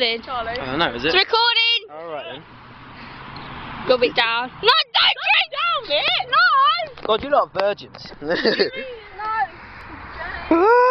recording? Charlie. I don't know, is it? It's recording! Alright then. Go a down. No, don't drink down it! No! God, you're not virgins. No.